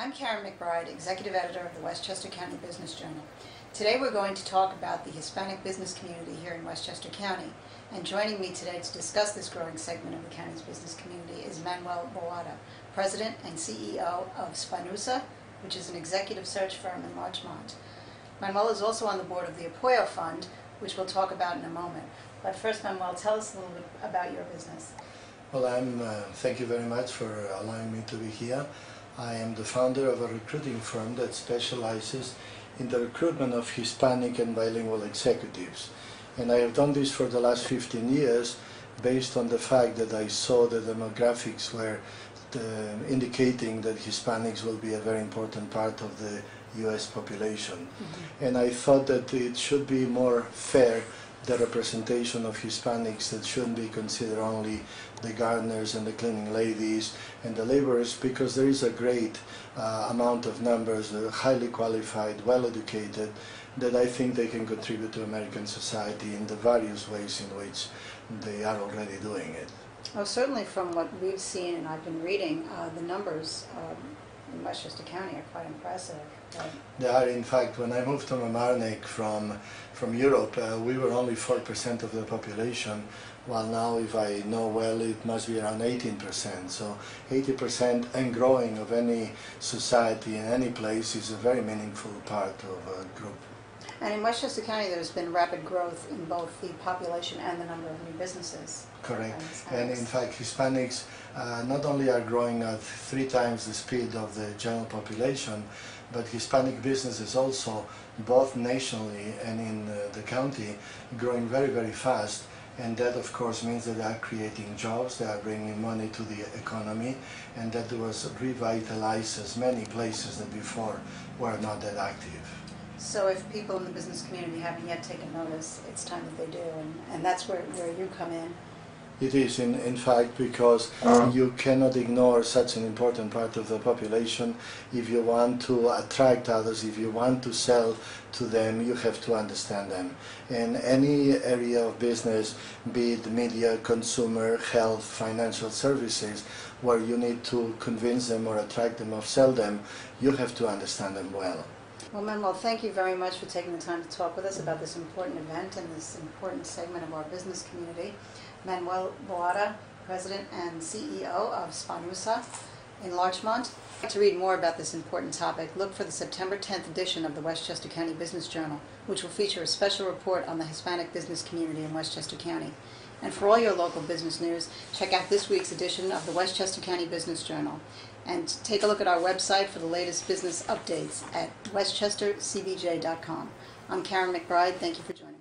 I'm Caryn McBride, Executive Editor of the Westchester County Business Journal. Today we're going to talk about the Hispanic business community here in Westchester County. And joining me today to discuss this growing segment of the county's business community is Manuel Boado, President and CEO of Spanusa, which is an executive search firm in Larchmont. Manuel is also on the board of the Apoyo Fund, which we'll talk about in a moment. But first, Manuel, tell us a little bit about your business. Well, I'm. Uh, thank you very much for allowing me to be here. I am the founder of a recruiting firm that specializes in the recruitment of Hispanic and bilingual executives. And I have done this for the last 15 years based on the fact that I saw the demographics were the, indicating that Hispanics will be a very important part of the US population. Mm-hmm. And I thought that it should be more fair the representation of Hispanics that shouldn't be considered only the gardeners and the cleaning ladies and the laborers because there is a great uh, amount of numbers, uh, highly qualified, well educated, that I think they can contribute to American society in the various ways in which they are already doing it. Well, certainly from what we've seen and I've been reading, uh, the numbers um, in Westchester County are quite impressive. They are, in fact, when I moved to Mamaroneck from, from Europe, uh, we were only 4% of the population, while now, if I know well, it must be around 18%. So 80% and growing of any society in any place is a very meaningful part of a group. And in Westchester County, there's been rapid growth in both the population and the number of new businesses. Correct. And in fact, Hispanics uh, not only are growing at three times the speed of the general population, but Hispanic businesses also, both nationally and in uh, the county, growing very, very fast. And that, of course, means that they are creating jobs, they are bringing money to the economy, and that was revitalizes many places that before were not that active. So if people in the business community haven't yet taken notice, it's time that they do, and, and that's where, where you come in. It is, in, in fact, because uh-huh. you cannot ignore such an important part of the population. If you want to attract others, if you want to sell to them, you have to understand them. In any area of business, be it media, consumer, health, financial services, where you need to convince them or attract them or sell them, you have to understand them well. Well, Manuel, thank you very much for taking the time to talk with us about this important event and this important segment of our business community. Manuel Boado, President and CEO of Spanusa in Larchmont. To read more about this important topic, look for the September 10th edition of the Westchester County Business Journal, which will feature a special report on the Hispanic business community in Westchester County. And for all your local business news, check out this week's edition of the Westchester County Business Journal. And take a look at our website for the latest business updates at westchestercbj.com. I'm Caryn McBride. Thank you for joining.